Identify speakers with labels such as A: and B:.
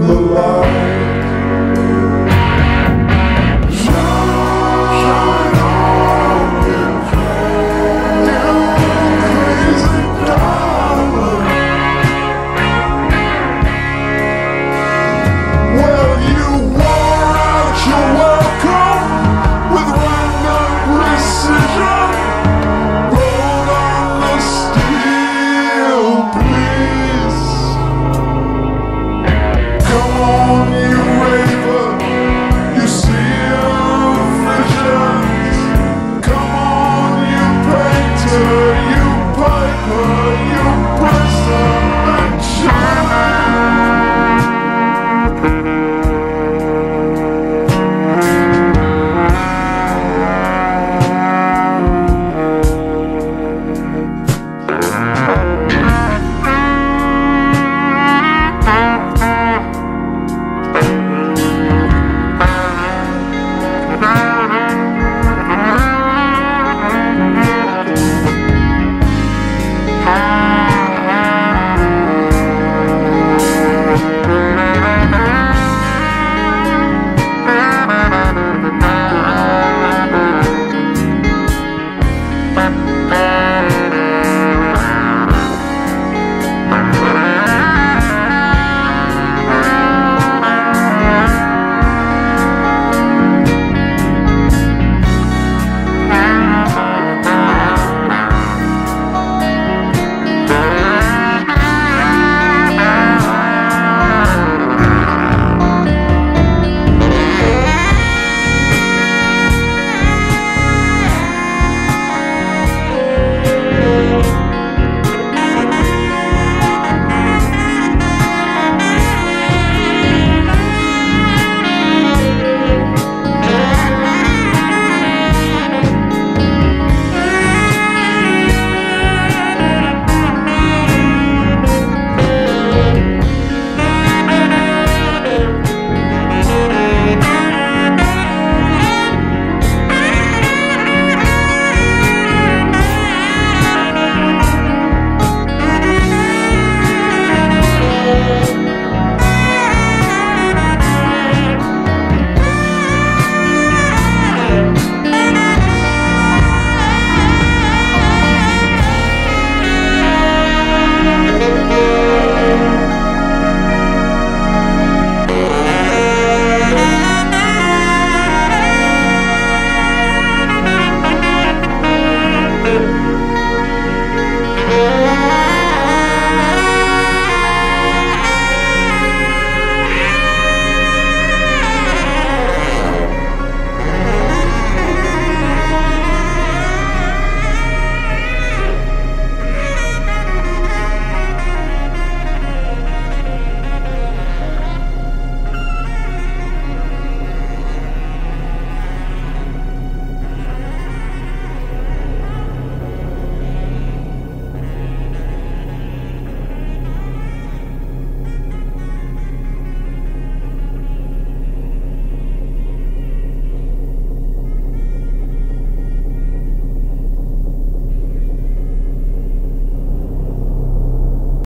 A: the light.